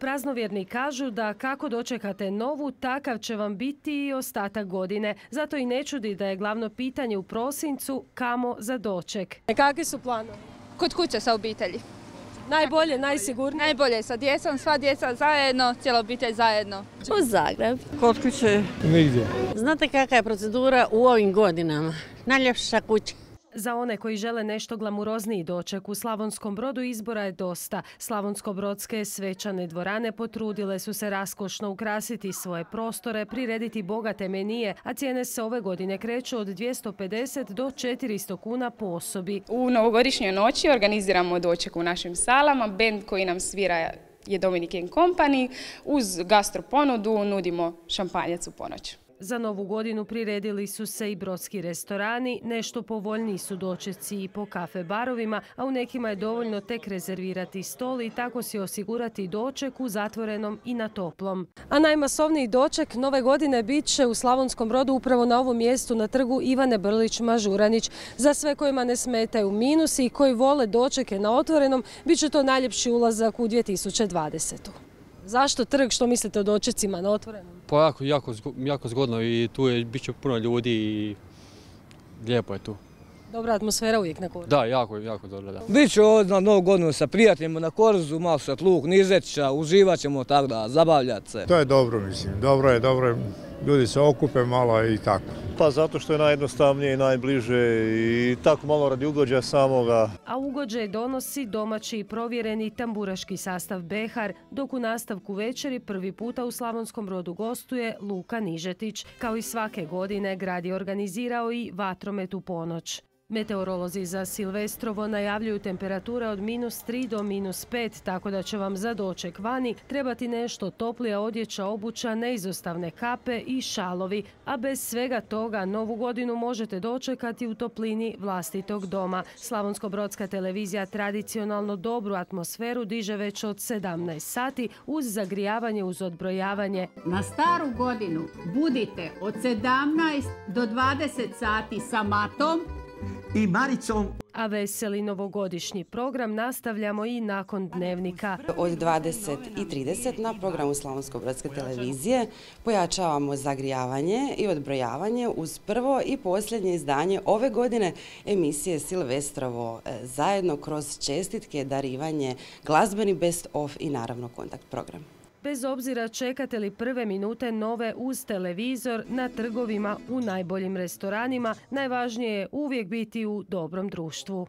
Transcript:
Praznovjerni kažu da kako dočekate novu, takav će vam biti i ostatak godine. Zato i ne čudi da je glavno pitanje u prosincu kamo za doček. E, kakvi su planovi? Kod kuće sa obitelji. Najbolje, najsigurnije? Najbolje sa djecom, sva djeca zajedno, cijela obitelj zajedno. U Zagreb. Kod kuće? Nigdje. Znate kakva je procedura u ovim godinama? Najljepša kuća. Za one koji žele nešto glamurozniji doček u Slavonskom brodu izbora je dosta. Slavonsko-brodske svečane dvorane potrudile su se raskošno ukrasiti svoje prostore, prirediti bogate menije, a cijene se ove godine kreću od 250 do 400 kuna po osobi. U novogodišnjoj noći organiziramo doček u našim salama. Bend koji nam svira je Dominican Company. Uz gastro ponudu nudimo šampanjac u ponoć. Za novu godinu priredili su se i brodski restorani, nešto povoljniji su dočeci i po kafe barovima, a u nekima je dovoljno tek rezervirati stol i tako si osigurati doček u zatvorenom i na toplom. A najmasovniji doček nove godine bit će u Slavonskom brodu upravo na ovom mjestu na trgu Ivane Brlić-Mažuranić. Za sve kojima ne smetaju minusi i koji vole dočeke na otvorenom, bit će to najljepši ulazak u 2020. Zašto trg? Što mislite o dočecima na otvorenom? Pa jako, jako, jako zgodno i tu je, bit će puno ljudi i lijepo je tu. Dobra atmosfera uvijek na korzu. Da, jako, jako dobro, da. Bit ću ovdje na novu godinu sa prijateljima na korzu, malo šat luk, nizeća, uživat ćemo tako da, zabavljati se. To je dobro, mislim, dobro je, dobro je, ljudi se okupe malo i tako. Pa zato što je najjednostavnije i najbliže i tako malo radi ugođaja samoga. A ugođaj donosi domaći i provjereni tamburaški sastav Behar, dok u nastavku večeri prvi puta u Slavonskom brodu gostuje Luka Nižetić. Kao i svake godine grad je organizirao i vatromet u ponoć. Meteorolozi za Silvestrovo najavljuju temperature od minus 3 do minus 5, tako da će vam za doček vani trebati nešto toplija odjeća, obuća, neizostavne kape i šalovi, a bez svega toga novu godinu možete dočekati u toplini vlastitog doma. Slavonsko-brodska televizija tradicionalno dobru atmosferu diže već od 17 sati uz zagrijavanje uz odbrojavanje. Na staru godinu budite od 17 do 20 sati sa matom i Maricom. A veseli novogodišnji program nastavljamo i nakon dnevnika. Od 20 i 30 na programu Slavonsko-Brodske televizije pojačavamo zagrijavanje i odbrojavanje uz prvo i posljednje izdanje ove godine emisije Silvestrovo e, zajedno kroz čestitke, darivanje, glazbeni best of i naravno kontakt program. Bez obzira čekate li prve minute nove uz televizor na trgovima u najboljim restoranima, najvažnije je uvijek biti u dobrom društvu.